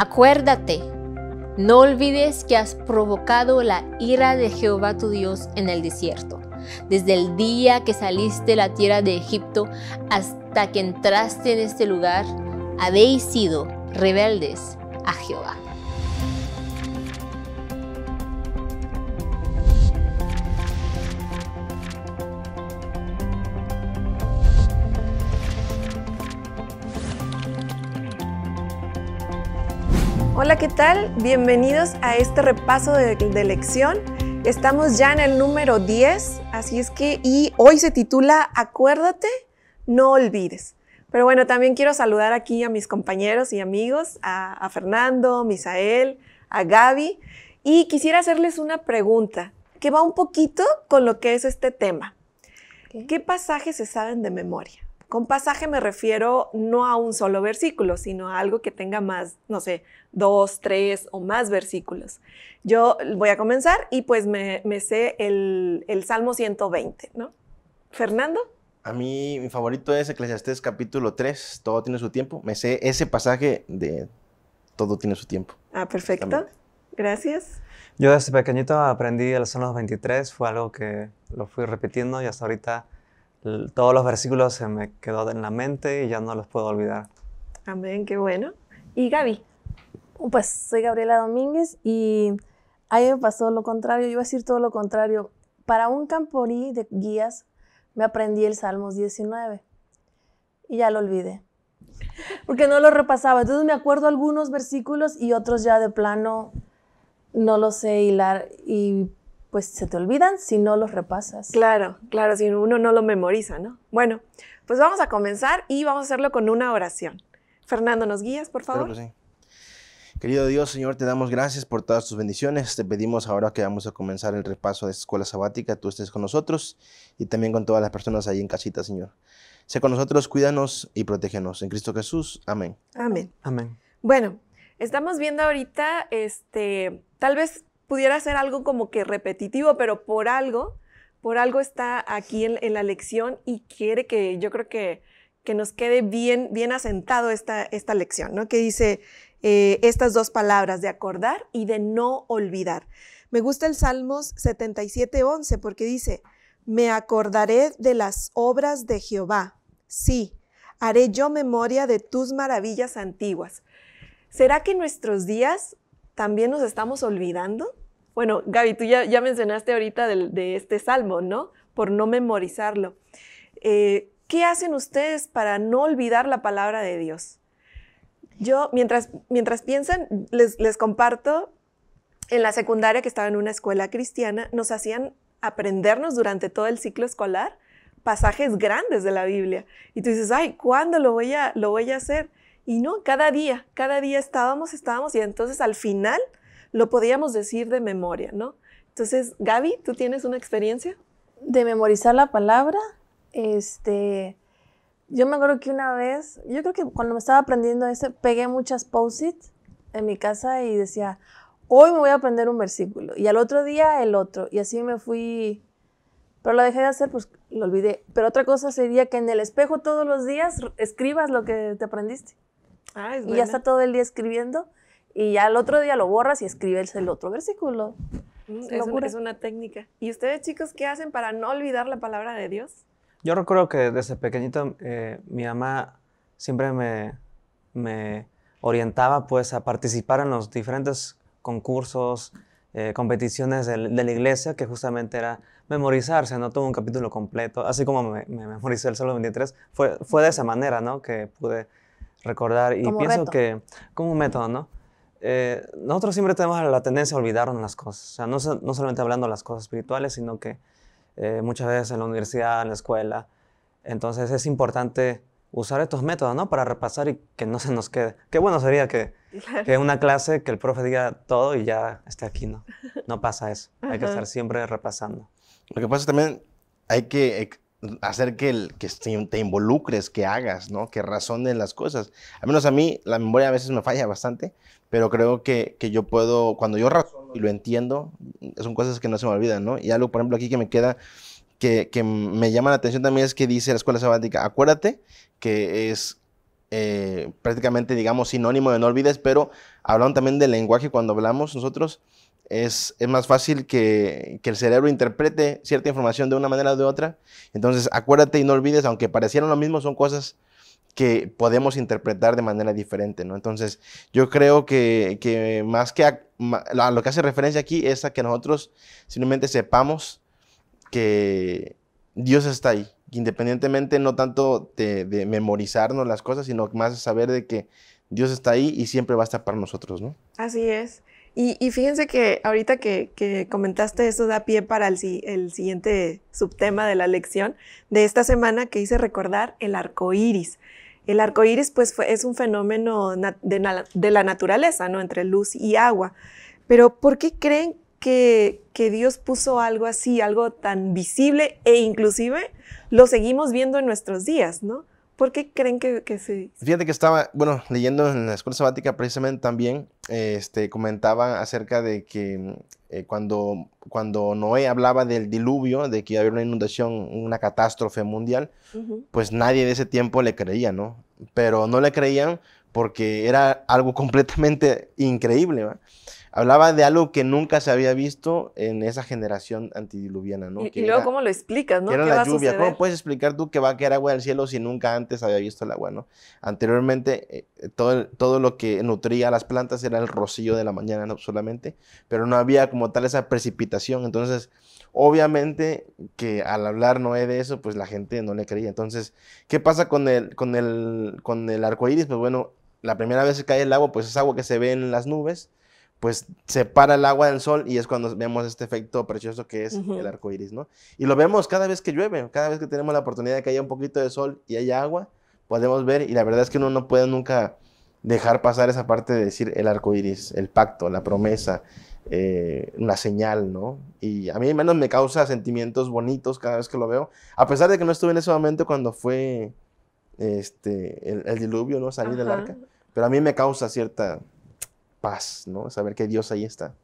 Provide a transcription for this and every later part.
Acuérdate, no olvides que has provocado la ira de Jehová tu Dios en el desierto, desde el día que saliste de la tierra de Egipto hasta que entraste en este lugar, habéis sido rebeldes a Jehová. Hola, ¿qué tal? Bienvenidos a este repaso de, de, lección. Estamos ya en el número 10, así es que, y hoy se titula Acuérdate, no olvides. Pero bueno, también quiero saludar aquí a mis compañeros y amigos, a, a Fernando, Misael, a Gaby, y quisiera hacerles una pregunta que va un poquito con lo que es este tema. ¿Qué, ¿Qué pasajes se saben de memoria? Con pasaje me refiero no a un solo versículo, sino a algo que tenga más, no sé, dos, tres o más versículos. Yo voy a comenzar y pues me, me sé el, el, Salmo 120, ¿no? Fernando. A mí mi favorito es Eclesiastés capítulo 3, todo tiene su tiempo. Me sé ese pasaje de todo tiene su tiempo. Ah, perfecto. Gracias. Yo desde pequeñito aprendí el Salmo 23, fue algo que lo fui repitiendo y hasta ahorita todos los versículos se me quedó en la mente y ya no los puedo olvidar. Amén, qué bueno. ¿Y Gaby? Pues soy Gabriela Domínguez y a mí me pasó lo contrario, yo iba a decir todo lo contrario. Para un camporí de guías me aprendí el Salmos 19 y ya lo olvidé. Porque no lo repasaba. Entonces me acuerdo algunos versículos y otros ya de plano no lo sé hilar. Y pues se te olvidan si no los repasas. Claro, claro, si uno no lo memoriza, ¿no? Bueno, pues vamos a comenzar y vamos a hacerlo con una oración. Fernando, ¿nos guías, por favor? Claro que sí. Querido Dios, Señor, te damos gracias por todas tus bendiciones. Te pedimos ahora que vamos a comenzar el repaso de esta escuela sabática, tú estés con nosotros y también con todas las personas ahí en casita, Señor. Sé con nosotros, cuídanos y protégenos. En Cristo Jesús. Amén. Amén. Amén. Bueno, estamos viendo ahorita, este, tal vez pudiera ser algo como que repetitivo, pero por algo, por algo está aquí en, la lección y quiere que yo creo que, que nos quede bien, bien asentado esta, esta lección, ¿no? Que dice eh, estas dos palabras de acordar y de no olvidar. Me gusta el Salmos 77, 11 porque dice, me acordaré de las obras de Jehová. Sí, haré yo memoria de tus maravillas antiguas. ¿Será que nuestros días también nos estamos olvidando? Bueno, Gaby, tú ya, ya mencionaste ahorita de, de, este salmo, ¿no? Por no memorizarlo. Eh, ¿Qué hacen ustedes para no olvidar la palabra de Dios? Yo, mientras, mientras piensan, les, les comparto, en la secundaria que estaba en una escuela cristiana, nos hacían aprendernos durante todo el ciclo escolar pasajes grandes de la Biblia. Y tú dices, ay, ¿cuándo lo voy a, lo voy a hacer? Y no, cada día, cada día estábamos, estábamos, y entonces al final lo podíamos decir de memoria, ¿no? Entonces, Gaby, ¿tú tienes una experiencia? De memorizar la palabra, este, yo me acuerdo que una vez, yo creo que cuando me estaba aprendiendo ese, pegué muchas post-it en mi casa y decía, hoy me voy a aprender un versículo, y al otro día el otro, y así me fui, pero lo dejé de hacer, pues lo olvidé. Pero otra cosa sería que en el espejo todos los días escribas lo que te aprendiste. Ah, es y ya está todo el día escribiendo y ya el otro día lo borras y escribes el otro versículo. Mm, es, una, es, una, técnica. ¿Y ustedes, chicos, qué hacen para no olvidar la palabra de Dios? Yo recuerdo que desde pequeñito eh, mi mamá siempre me, me, orientaba pues a participar en los diferentes concursos, eh, competiciones de, de, la iglesia, que justamente era memorizarse, no todo un capítulo completo, así como me, me memoricé el Salmo 23, fue, fue de esa manera, ¿no? Que pude recordar y como pienso reto. que como un método, ¿no? Eh, nosotros siempre tenemos la tendencia a olvidarnos las cosas, o sea, no, no solamente hablando de las cosas espirituales, sino que eh, muchas veces en la universidad, en la escuela, entonces es importante usar estos métodos, ¿no? Para repasar y que no se nos quede. Qué bueno sería que, claro. que una clase, que el profe diga todo y ya esté aquí, ¿no? No pasa eso, hay que estar siempre repasando. Lo que pasa es también hay que hacer que, el, que te involucres, que hagas, ¿no? Que razones las cosas. Al menos a mí la memoria a veces me falla bastante, pero creo que, que yo puedo, cuando yo razono y lo entiendo, son cosas que no se me olvidan, ¿no? Y algo, por ejemplo, aquí que me queda, que, que me llama la atención también es que dice la escuela sabática, acuérdate que es eh, prácticamente, digamos, sinónimo de no olvides, pero hablando también del lenguaje cuando hablamos nosotros, es, es más fácil que, que, el cerebro interprete cierta información de una manera o de otra. Entonces, acuérdate y no olvides, aunque parecieran lo mismo, son cosas que podemos interpretar de manera diferente, ¿no? Entonces, yo creo que, que más que a, a lo que hace referencia aquí es a que nosotros simplemente sepamos que Dios está ahí, independientemente no tanto de, de, memorizarnos las cosas, sino más saber de que Dios está ahí y siempre va a estar para nosotros, ¿no? Así es. Y, y fíjense que ahorita que, comentaste eso da pie para el, siguiente subtema de la lección de esta semana que hice recordar el arco iris. El arco iris, pues, es un fenómeno de, de, la naturaleza, ¿no? Entre luz y agua. Pero, ¿por qué creen que, que Dios puso algo así, algo tan visible e inclusive lo seguimos viendo en nuestros días, ¿no? ¿Por qué creen que, que se...? Fíjate que estaba, bueno, leyendo en la escuela sabática precisamente también, este, comentaba acerca de que eh, cuando, cuando Noé hablaba del diluvio, de que iba a haber una inundación, una catástrofe mundial, uh -huh. pues nadie de ese tiempo le creía, ¿no? Pero no le creían porque era algo completamente increíble, ¿va? hablaba de algo que nunca se había visto en esa generación antidiluviana, ¿no? Y, y luego, era, ¿cómo lo explicas, no? Era la lluvia. ¿Cómo puedes explicar tú que va a caer agua del cielo si nunca antes había visto el agua, no? Anteriormente, eh, todo, todo lo que nutría a las plantas era el rocío de la mañana, no solamente, pero no había como tal esa precipitación. Entonces, obviamente que al hablar Noé de eso, pues la gente no le creía. Entonces, ¿qué pasa con el, con el, con el arco iris? Pues bueno, la primera vez que cae el agua, pues es agua que se ve en las nubes pues separa el agua del sol y es cuando vemos este efecto precioso que es uh -huh. el arco iris, ¿no? Y lo vemos cada vez que llueve, cada vez que tenemos la oportunidad de que haya un poquito de sol y haya agua, podemos ver y la verdad es que uno no puede nunca dejar pasar esa parte de decir el arco iris, el pacto, la promesa, eh, una señal, ¿no? Y a mí menos me causa sentimientos bonitos cada vez que lo veo, a pesar de que no estuve en ese momento cuando fue este, el, el diluvio, ¿no? Salir del arca, pero a mí me causa cierta paz, ¿no? Saber que Dios ahí está.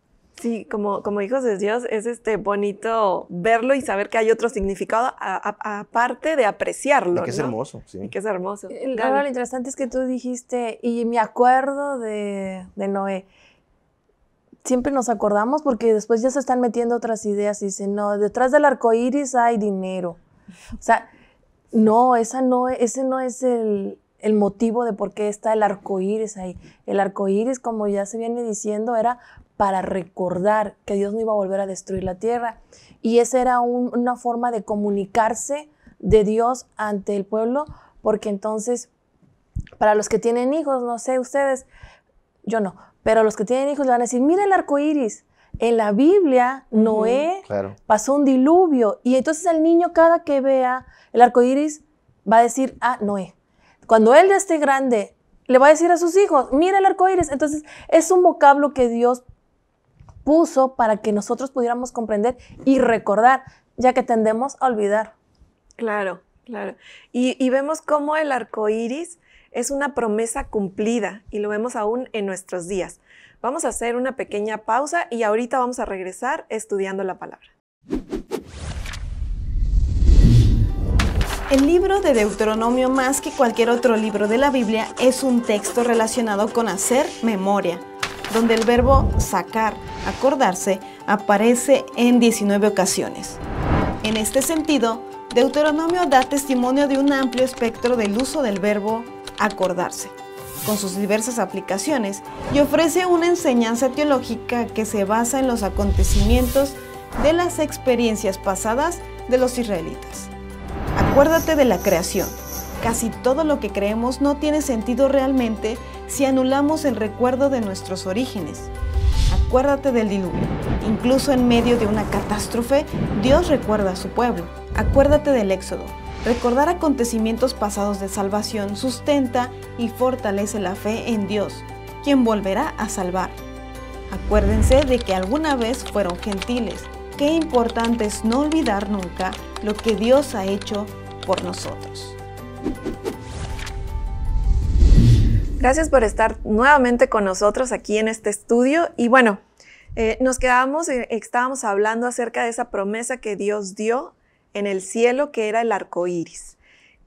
Sí, como, como hijos de Dios es este bonito verlo y saber que hay otro significado aparte de apreciarlo. Y que es ¿no? hermoso, sí. Y que es hermoso. Claro, lo interesante es que tú dijiste, y me acuerdo de, de Noé, siempre nos acordamos porque después ya se están metiendo otras ideas y dicen, no, detrás del arco iris hay dinero. O sea, no, esa no, ese no es el, el motivo de por qué está el arco iris ahí. El arco iris, como ya se viene diciendo, era para recordar que Dios no iba a volver a destruir la tierra. Y esa era un, una forma de comunicarse de Dios ante el pueblo, porque entonces, para los que tienen hijos, no sé ustedes, yo no, pero los que tienen hijos le van a decir, mira el arco iris. En la Biblia, uh -huh, Noé claro. pasó un diluvio y entonces el niño cada que vea el arco iris va a decir, ah, Noé, cuando él ya esté grande, le va a decir a sus hijos, mira el arco iris. Entonces, es un vocablo que Dios puso para que nosotros pudiéramos comprender y recordar, ya que tendemos a olvidar. Claro, claro. Y, y vemos cómo el arco iris es una promesa cumplida y lo vemos aún en nuestros días. Vamos a hacer una pequeña pausa y ahorita vamos a regresar estudiando la palabra. El libro de Deuteronomio, más que cualquier otro libro de la Biblia, es un texto relacionado con hacer memoria, donde el verbo sacar, acordarse, aparece en 19 ocasiones. En este sentido, Deuteronomio da testimonio de un amplio espectro del uso del verbo acordarse, con sus diversas aplicaciones, y ofrece una enseñanza teológica que se basa en los acontecimientos de las experiencias pasadas de los israelitas. Acuérdate de la creación. Casi todo lo que creemos no tiene sentido realmente si anulamos el recuerdo de nuestros orígenes. Acuérdate del diluvio. Incluso en medio de una catástrofe, Dios recuerda a su pueblo. Acuérdate del éxodo. Recordar acontecimientos pasados de salvación sustenta y fortalece la fe en Dios, quien volverá a salvar. Acuérdense de que alguna vez fueron gentiles. Qué importante es no olvidar nunca lo que Dios ha hecho por nosotros. Gracias por estar nuevamente con nosotros aquí en este estudio. Y bueno, eh, nos quedamos, eh, estábamos hablando acerca de esa promesa que Dios dio en el cielo, que era el arco iris.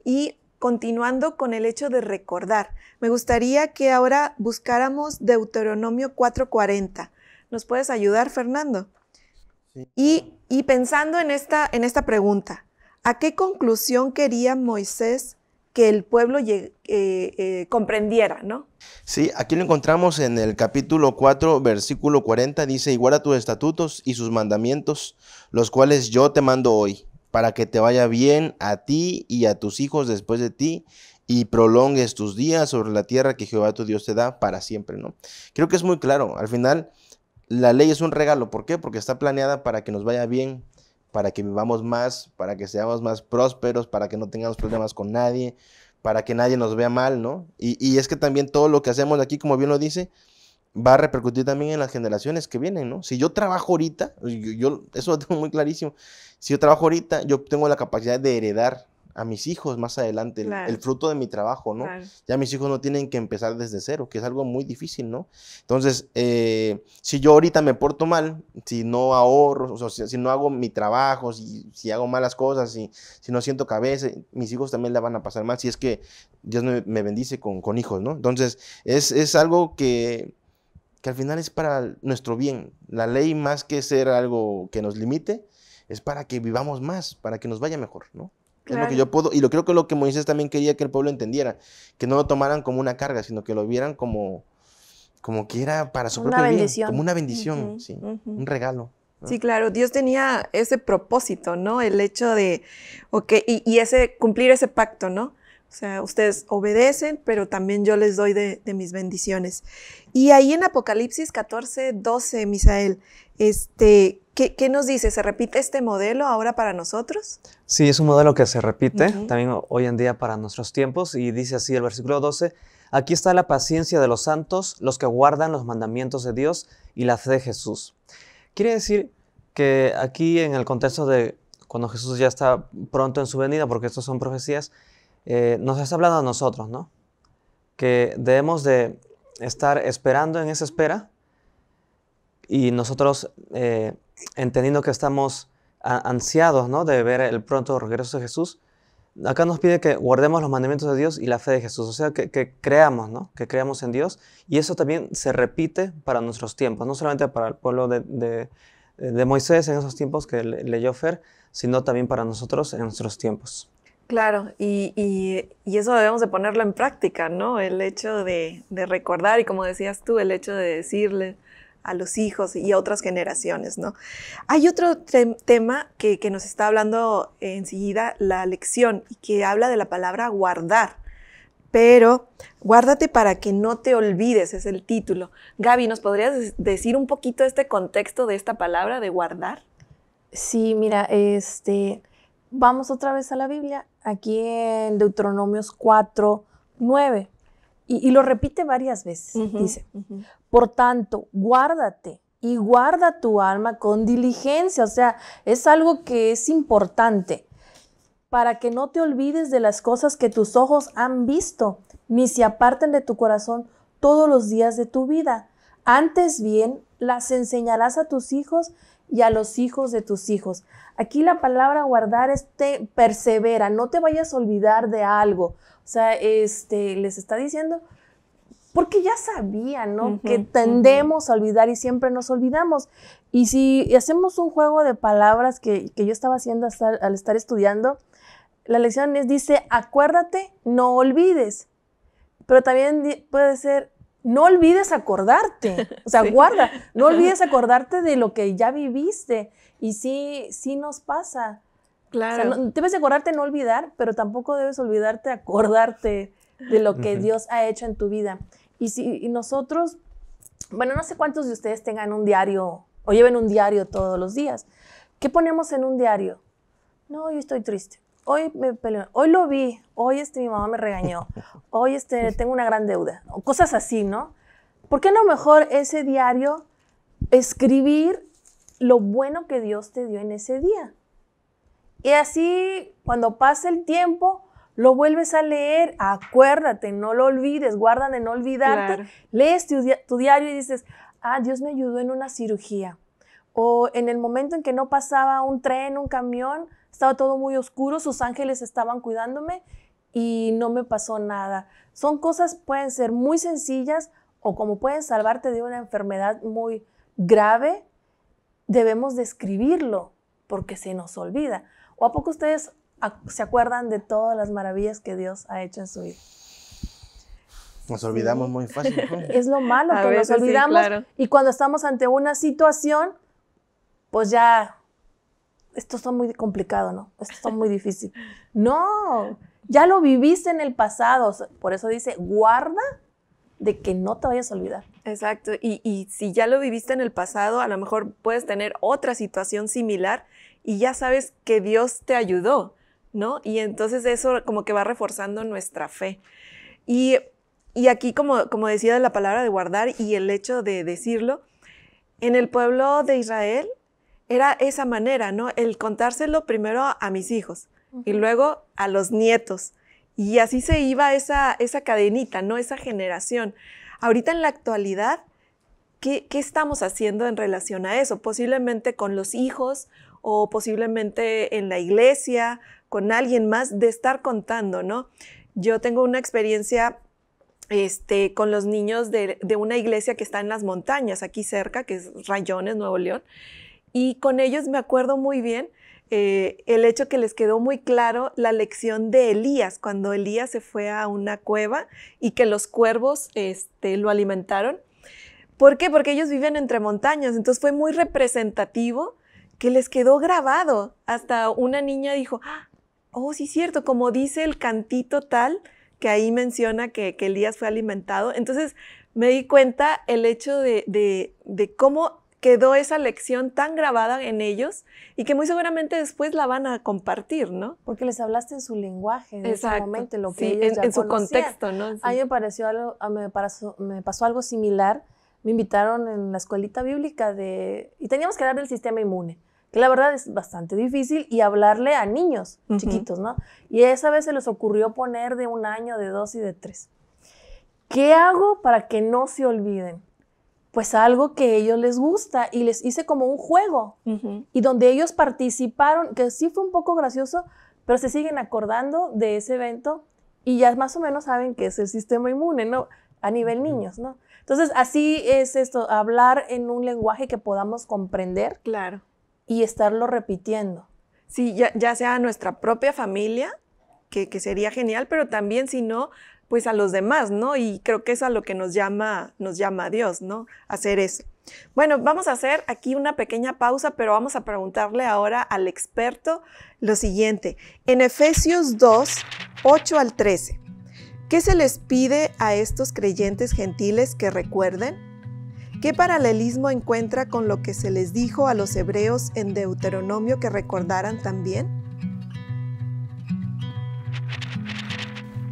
Y continuando con el hecho de recordar, me gustaría que ahora buscáramos Deuteronomio 4:40. ¿Nos puedes ayudar, Fernando? Y, y, pensando en esta, en esta pregunta, ¿a qué conclusión quería Moisés que el pueblo eh, eh, comprendiera, ¿no? Sí, aquí lo encontramos en el capítulo 4, versículo 40, dice, y guarda tus estatutos y sus mandamientos, los cuales yo te mando hoy, para que te vaya bien a ti y a tus hijos después de ti, y prolongues tus días sobre la tierra que Jehová tu Dios te da para siempre, ¿no? Creo que es muy claro, al final la ley es un regalo, ¿por qué? Porque está planeada para que nos vaya bien, para que vivamos más, para que seamos más prósperos, para que no tengamos problemas con nadie, para que nadie nos vea mal, ¿no? Y, es que también todo lo que hacemos aquí, como bien lo dice, va a repercutir también en las generaciones que vienen, ¿no? Si yo trabajo ahorita, yo, yo eso lo tengo muy clarísimo, si yo trabajo ahorita, yo tengo la capacidad de heredar a mis hijos más adelante, el, fruto de mi trabajo, ¿no? Ya mis hijos no tienen que empezar desde cero, que es algo muy difícil, ¿no? Entonces, eh, si yo ahorita me porto mal, si no ahorro, o sea, si, no hago mi trabajo, si, si hago malas cosas, si, si, no siento cabeza, mis hijos también la van a pasar mal, si es que Dios me, bendice con, con, hijos, ¿no? Entonces, es, es algo que, que al final es para nuestro bien. La ley, más que ser algo que nos limite, es para que vivamos más, para que nos vaya mejor, ¿no? Es lo que yo puedo, y lo creo que lo que Moisés también quería que el pueblo entendiera, que no lo tomaran como una carga, sino que lo vieran como, como que era para su propio bien, como una bendición, sí, un regalo. Sí, claro, Dios tenía ese propósito, ¿no? El hecho de, ok, y, ese, cumplir ese pacto, ¿no? O sea, ustedes obedecen, pero también yo les doy de, de mis bendiciones. Y ahí en Apocalipsis 14, 12, Misael, este, ¿qué, nos dice? ¿Se repite este modelo ahora para nosotros? Sí, es un modelo que se repite también hoy en día para nuestros tiempos y dice así el versículo 12, aquí está la paciencia de los santos, los que guardan los mandamientos de Dios y la fe de Jesús. Quiere decir que aquí en el contexto de cuando Jesús ya está pronto en su venida, porque estas son profecías, eh, nos está hablando a nosotros, ¿no? Que debemos de estar esperando en esa espera y nosotros, eh, entendiendo que estamos ansiados ¿no? de ver el pronto regreso de Jesús, acá nos pide que guardemos los mandamientos de Dios y la fe de Jesús, o sea, que, creamos, ¿no? que creamos en Dios. Y eso también se repite para nuestros tiempos, no solamente para el pueblo de, de, Moisés en esos tiempos que leyó Fer, sino también para nosotros en nuestros tiempos. Claro, y, y, y, eso debemos de ponerlo en práctica, ¿no? El hecho de, de recordar y como decías tú, el hecho de decirle, a los hijos y a otras generaciones, ¿no? Hay otro tema que, nos está hablando enseguida la lección y que habla de la palabra guardar. Pero guárdate para que no te olvides, es el título. Gaby, ¿nos podrías decir un poquito este contexto de esta palabra de guardar? Sí, mira, este, vamos otra vez a la Biblia, aquí en Deuteronomios 4, 9. Y, lo repite varias veces. Dice, por tanto, guárdate y guarda tu alma con diligencia. O sea, es algo que es importante para que no te olvides de las cosas que tus ojos han visto, ni se aparten de tu corazón todos los días de tu vida. Antes bien, las enseñarás a tus hijos y a los hijos de tus hijos. Aquí la palabra guardar es te persevera, no te vayas a olvidar de algo. O sea, este, les está diciendo, porque ya sabían, ¿no? que tendemos a olvidar y siempre nos olvidamos. Y si hacemos un juego de palabras que, yo estaba haciendo al estar estudiando, la lección es, dice, acuérdate, no olvides. Pero también puede ser, no olvides acordarte. O sea, guarda, no olvides acordarte de lo que ya viviste. Y sí, sí nos pasa. Claro. debes acordarte no olvidar, pero tampoco debes olvidarte acordarte de lo que Dios ha hecho en tu vida. Y si nosotros, bueno, no sé cuántos de ustedes tengan un diario o lleven un diario todos los días. ¿Qué ponemos en un diario? No, hoy estoy triste. Hoy me peleó. Hoy lo vi. Hoy este, mi mamá me regañó. Hoy este, tengo una gran deuda. O cosas así, ¿no? ¿Por qué no mejor ese diario escribir lo bueno que Dios te dio en ese día? Y así, cuando pase el tiempo, lo vuelves a leer, acuérdate, no lo olvides, guarda de no olvidarte, lees tu, diario y dices, ah, Dios me ayudó en una cirugía. O en el momento en que no pasaba un tren, un camión, estaba todo muy oscuro, sus ángeles estaban cuidándome y no me pasó nada. Son cosas, pueden ser muy sencillas o como pueden salvarte de una enfermedad muy grave, debemos describirlo porque se nos olvida. ¿O a poco ustedes se acuerdan de todas las maravillas que Dios ha hecho en su vida? Nos olvidamos muy fácil. Es lo malo, que nos olvidamos. Y cuando estamos ante una situación, pues ya, esto está muy complicado, ¿no? Esto está muy difícil. No, ya lo viviste en el pasado. Por eso dice, guarda de que no te vayas a olvidar. Exacto. Y, y, si ya lo viviste en el pasado, a lo mejor puedes tener otra situación similar y ya sabes que Dios te ayudó, ¿no? Y entonces eso como que va reforzando nuestra fe. Y y aquí, como, como decía la palabra de guardar y el hecho de decirlo, en el pueblo de Israel era esa manera, ¿no? El contárselo primero a mis hijos y luego a los nietos. Y así se iba esa, esa cadenita, ¿no? Esa generación. Ahorita en la actualidad, ¿qué, ¿qué estamos haciendo en relación a eso? Posiblemente con los hijos o posiblemente en la iglesia, con alguien más, de estar contando, ¿no? Yo tengo una experiencia este, con los niños de, una iglesia que está en las montañas, aquí cerca, que es Rayones, Nuevo León. Y con ellos me acuerdo muy bien eh, el hecho que les quedó muy claro la lección de Elías, cuando Elías se fue a una cueva y que los cuervos este, lo alimentaron. ¿Por qué? Porque ellos viven entre montañas, entonces fue muy representativo que les quedó grabado. Hasta una niña dijo, ah, oh, sí, cierto, como dice el cantito tal, que ahí menciona que, Elías fue alimentado. Entonces me di cuenta el hecho de, cómo quedó esa lección tan grabada en ellos y que muy seguramente después la van a compartir, ¿no? Porque les hablaste en su lenguaje, en ese momento, lo que sí, ellos en, su contexto, ¿no? A mí me pareció algo, me pasó, me pasó algo similar. Me invitaron en la escuelita bíblica de y teníamos que hablar del sistema inmune que la verdad es bastante difícil, y hablarle a niños chiquitos, ¿no? Y esa vez se les ocurrió poner de un año, de dos y de tres. ¿Qué hago para que no se olviden? Pues algo que a ellos les gusta y les hice como un juego y donde ellos participaron, que sí fue un poco gracioso, pero se siguen acordando de ese evento y ya más o menos saben que es el sistema inmune, ¿no? A nivel niños, ¿no? Entonces, así es esto, hablar en un lenguaje que podamos comprender. Claro y estarlo repitiendo. Sí, ya, sea nuestra propia familia, que, sería genial, pero también si no, pues a los demás, ¿no? Y creo que es a lo que nos llama, nos llama a Dios, ¿no? Hacer eso. Bueno, vamos a hacer aquí una pequeña pausa, pero vamos a preguntarle ahora al experto lo siguiente. En Efesios 2, 8 al 13, ¿qué se les pide a estos creyentes gentiles que recuerden? ¿Qué paralelismo encuentra con lo que se les dijo a los hebreos en Deuteronomio que recordaran también?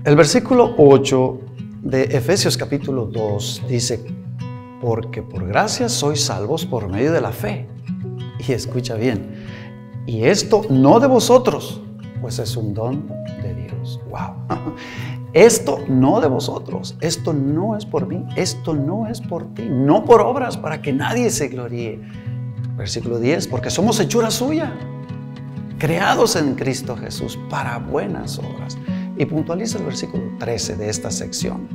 El versículo 8 de Efesios capítulo 2 dice, porque por gracia sois salvos por medio de la fe. Y escucha bien, y esto no de vosotros, pues es un don de Dios. ¡Wow! Esto no de vosotros, esto no es por mí, esto no es por ti, no por obras para que nadie se gloríe. Versículo 10, porque somos hechura suya, creados en Cristo Jesús para buenas obras. Y puntualiza el versículo 13 de esta sección.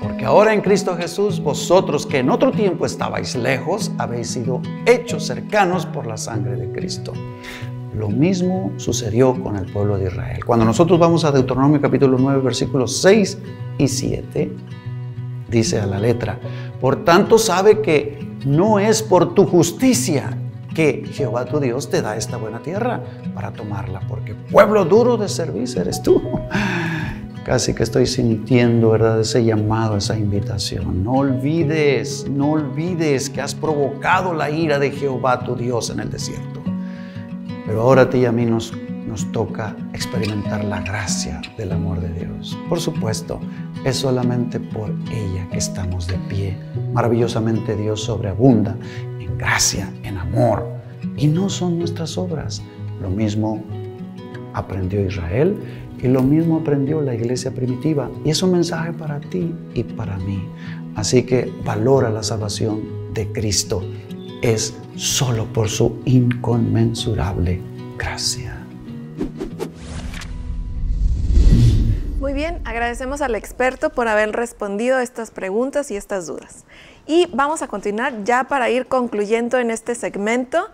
Porque ahora en Cristo Jesús, vosotros que en otro tiempo estabais lejos, habéis sido hechos cercanos por la sangre de Cristo. Lo mismo sucedió con el pueblo de Israel. Cuando nosotros vamos a Deuteronomio capítulo 9, versículos 6 y 7, dice a la letra, por tanto sabe que no es por tu justicia que Jehová tu Dios te da esta buena tierra para tomarla, porque pueblo duro de servicio eres tú. Casi que estoy sintiendo, ¿verdad? Ese llamado, esa invitación. No olvides, no olvides que has provocado la ira de Jehová tu Dios en el desierto. Pero ahora a ti y a mí nos, nos toca experimentar la gracia del amor de Dios. Por supuesto, es solamente por ella que estamos de pie. Maravillosamente Dios sobreabunda gracia, en amor. Y no son nuestras obras. Lo mismo aprendió Israel y lo mismo aprendió la iglesia primitiva. Y es un mensaje para ti y para mí. Así que valora la salvación de Cristo es solo por su inconmensurable gracia. Muy bien, agradecemos al experto por haber respondido estas preguntas y estas dudas. Y vamos a continuar ya para ir concluyendo en este segmento.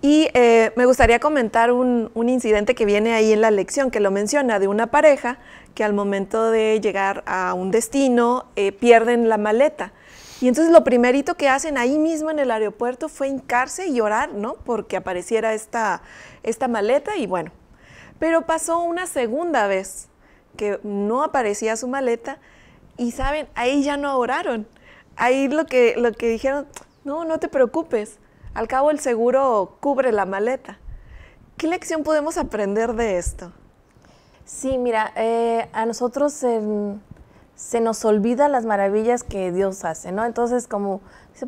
Y eh, me gustaría comentar un, un, incidente que viene ahí en la lección, que lo menciona, de una pareja que al momento de llegar a un destino eh, pierden la maleta. Y entonces lo primerito que hacen ahí mismo en el aeropuerto fue hincarse y orar, ¿no? Porque apareciera esta, esta maleta y bueno. Pero pasó una segunda vez que no aparecía su maleta y saben, ahí ya no oraron. Ahí lo que, lo que dijeron, no, no te preocupes, al cabo el seguro cubre la maleta. ¿Qué lección podemos aprender de esto? Sí, mira, eh, a nosotros se, nos olvida las maravillas que Dios hace, ¿no? Entonces, como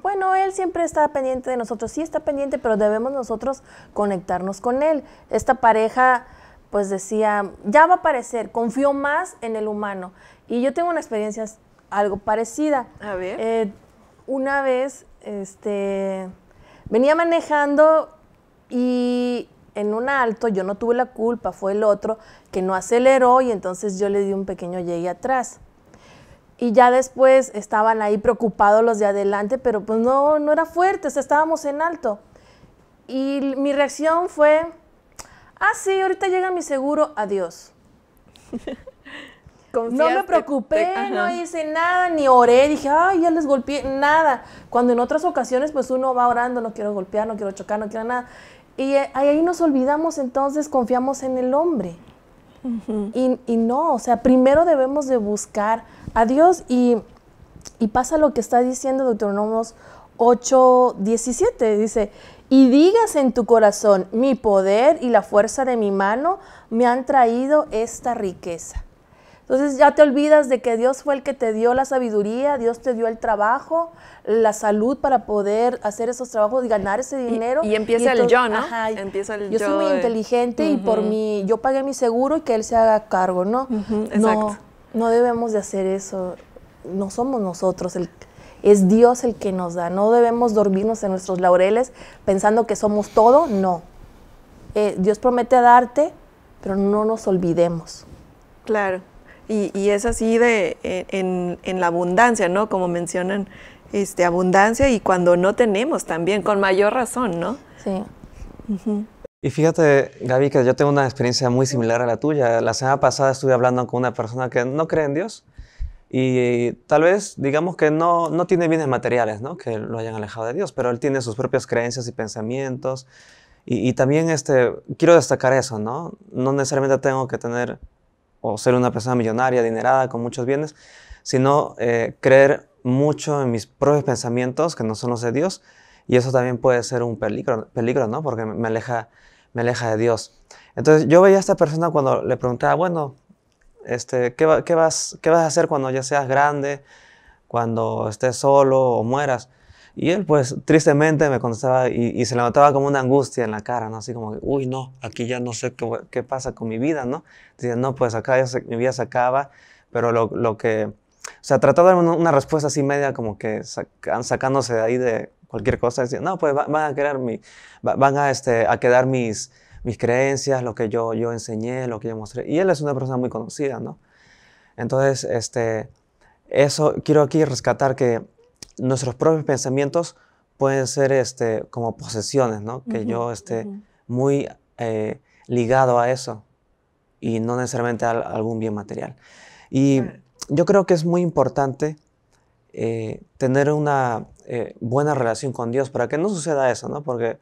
bueno, Él siempre está pendiente de nosotros, sí está pendiente, pero debemos nosotros conectarnos con Él. Esta pareja, pues decía, ya va a aparecer, confió más en el humano. Y yo tengo una experiencia algo parecida. A ver. Eh, una vez, este Venía manejando y en un alto, yo no tuve la culpa, fue el otro que no aceleró y entonces yo le di un pequeño llegue atrás. Y ya después estaban ahí preocupados los de adelante, pero pues no, no era fuerte, estábamos en alto. Y mi reacción fue, ah, sí, ahorita llega mi seguro, adiós. No me preocupé, no hice nada, ni oré, dije, ay, ya les golpeé, nada. Cuando en otras ocasiones, pues uno va orando, no quiero golpear, no quiero chocar, no quiero nada. Y eh, ahí nos olvidamos, entonces confiamos en el hombre. y, y, no, o sea, primero debemos de buscar a Dios y, y pasa lo que está diciendo Deuteronomios 8, 17, dice, y digas en tu corazón, mi poder y la fuerza de mi mano me han traído esta riqueza. Entonces ya te olvidas de que Dios fue el que te dio la sabiduría, Dios te dio el trabajo, la salud para poder hacer esos trabajos y ganar ese dinero. Y, empieza el yo, ¿no? Ajá, empieza el yo. Yo soy muy inteligente y por mi, yo pagué mi seguro y que él se haga cargo, ¿no? exacto. No, no debemos de hacer eso. No somos nosotros el es Dios el que nos da. No debemos dormirnos en nuestros laureles pensando que somos todo. No. Eh, Dios promete darte, pero no nos olvidemos. Claro. Y, es así de e, en, la abundancia, ¿no? Como mencionan, este, abundancia y cuando no tenemos también, con mayor razón, ¿no? Sí. Y fíjate, Gaby, que yo tengo una experiencia muy similar a la tuya. La semana pasada estuve hablando con una persona que no cree en Dios y tal vez digamos que no, no tiene bienes materiales, ¿no? Que lo hayan alejado de Dios, pero él tiene sus propias creencias y pensamientos. Y, y también este, quiero destacar eso, ¿no? No necesariamente tengo que tener o ser una persona millonaria, adinerada, con muchos bienes, sino eh, creer mucho en mis propios pensamientos, que no son los de Dios, y eso también puede ser un peligro, peligro ¿no? Porque me aleja, me aleja de Dios. Entonces yo veía a esta persona cuando le preguntaba, bueno, este, ¿qué, qué, vas, ¿qué vas a hacer cuando ya seas grande, cuando estés solo o mueras? Y él, pues, tristemente me contestaba y, se levantaba como una angustia en la cara, ¿no? Así como, uy, no, aquí ya no sé qué, qué pasa con mi vida, ¿no? Decía, no, pues acá ya mi vida se acaba, pero lo, lo, que... O sea, trataba de dar una, respuesta así media como que sacándose de ahí de cualquier cosa. Decía, no, pues van a quedar, mi, van a, este, a quedar mis, mis creencias, lo que yo, yo enseñé, lo que yo mostré. Y él es una persona muy conocida, ¿no? Entonces, este, eso quiero aquí rescatar que nuestros propios pensamientos pueden ser este, como posesiones, ¿no? Que yo esté muy eh, ligado a eso y no necesariamente a, algún bien material. Y yo creo que es muy importante eh, tener una eh, buena relación con Dios para que no suceda eso, ¿no? Porque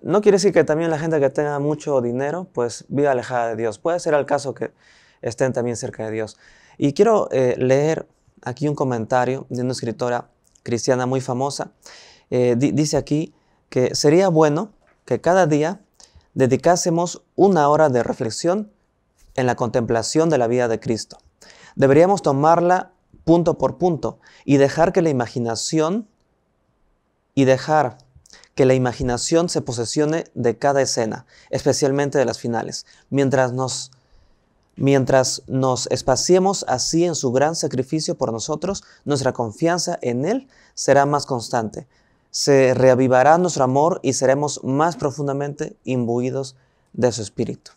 no quiere decir que también la gente que tenga mucho dinero, pues viva alejada de Dios. Puede ser el caso que estén también cerca de Dios. Y quiero leer aquí un comentario de una escritora cristiana muy famosa, eh, dice aquí que sería bueno que cada día dedicásemos una hora de reflexión en la contemplación de la vida de Cristo. Deberíamos tomarla punto por punto y dejar que la imaginación y dejar que la imaginación se posesione de cada escena, especialmente de las finales, mientras nos Mientras nos espaciemos así en su gran sacrificio por nosotros, nuestra confianza en Él será más constante. Se reavivará nuestro amor y seremos más profundamente imbuidos de su espíritu.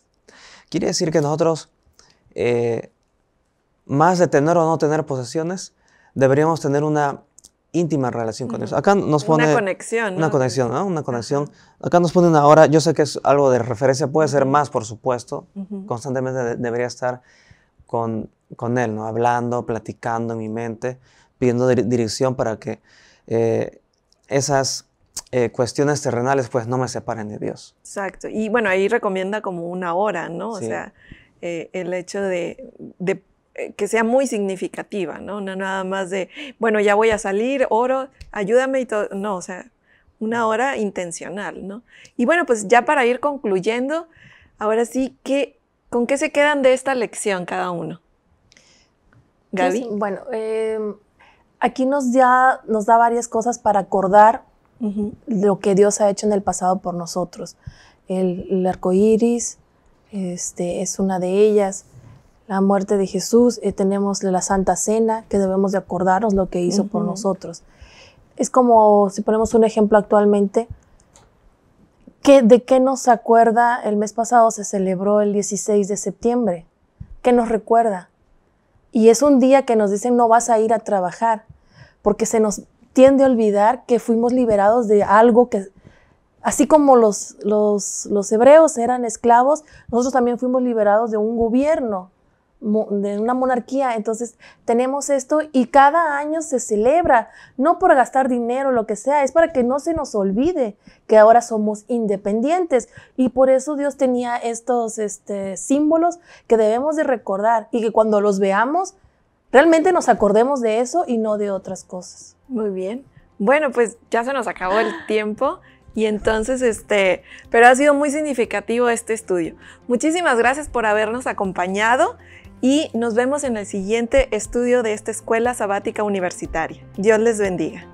Quiere decir que nosotros, eh, más de tener o no tener posesiones, deberíamos tener una íntima relación con Dios. Acá nos pone... Una conexión. ¿no? Una conexión, ¿no? Una conexión. Acá nos pone una hora, yo sé que es algo de referencia, puede ser más, por supuesto. Constantemente de- debería estar con, con Él, ¿no? Hablando, platicando en mi mente, pidiendo dir- dirección para que eh, esas eh, cuestiones terrenales pues no me separen de Dios. Exacto. Y bueno, ahí recomienda como una hora, ¿no? O sea, eh, el hecho de, de, que sea muy significativa, ¿no? No nada más de, bueno, ya voy a salir, oro, ayúdame y todo. No, o sea, una hora intencional, ¿no? Y bueno, pues ya para ir concluyendo, ahora sí, ¿qué, ¿con qué se quedan de esta lección cada uno? Gaby. Bueno, eh, aquí nos, ya, nos da varias cosas para acordar Ujú. lo que Dios ha hecho en el pasado por nosotros. El, el arco iris este, es una de ellas. La muerte de Jesús, eh, tenemos la Santa Cena, que debemos de acordarnos lo que hizo por nosotros. Es como, si ponemos un ejemplo actualmente, ¿qué, ¿de qué nos acuerda? El mes pasado se celebró el 16 de septiembre. ¿Qué nos recuerda? Y es un día que nos dicen no vas a ir a trabajar, porque se nos tiende a olvidar que fuimos liberados de algo que, así como los, los, los hebreos eran esclavos, nosotros también fuimos liberados de un gobierno, de una monarquía. Entonces tenemos esto y cada año se celebra, no por gastar dinero lo que sea, es para que no se nos olvide que ahora somos independientes. Y por eso Dios tenía estos este, símbolos que debemos de recordar y que cuando los veamos, realmente nos acordemos de eso y no de otras cosas. Muy bien. Bueno, pues ya se nos acabó el tiempo y entonces, este, pero ha sido muy significativo este estudio. Muchísimas gracias por habernos acompañado y nos vemos en el siguiente estudio de esta escuela sabática universitaria. Dios les bendiga.